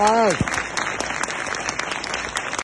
Come.